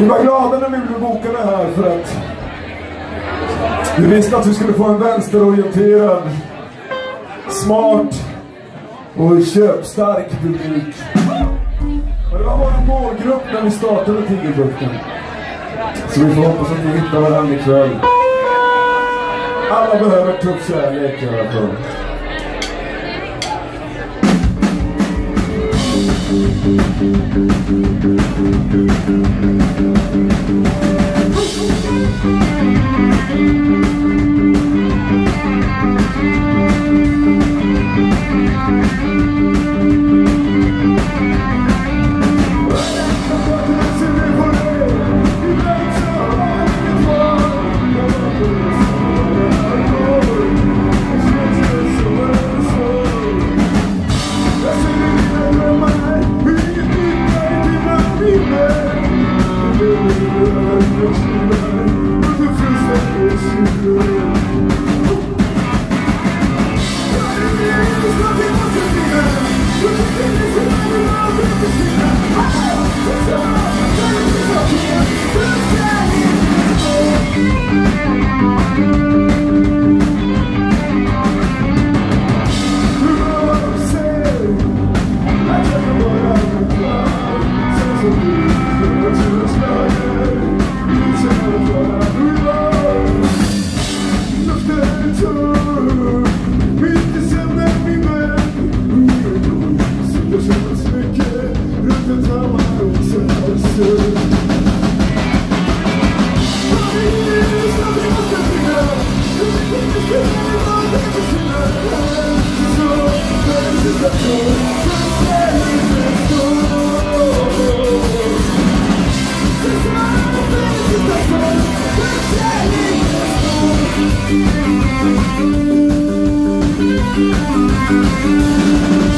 Vi var glada när vi blev bokade här för att vi visste att vi skulle få en vänsterorienterad, smart och köpstark publik. Och det var vår målgrupp när vi startade Tigerbukten. Så vi får hoppas att vi hittar varandra ikväll. Alla behöver tuff kärlek i alla fall. Música Thank you. Let's go. Thank you.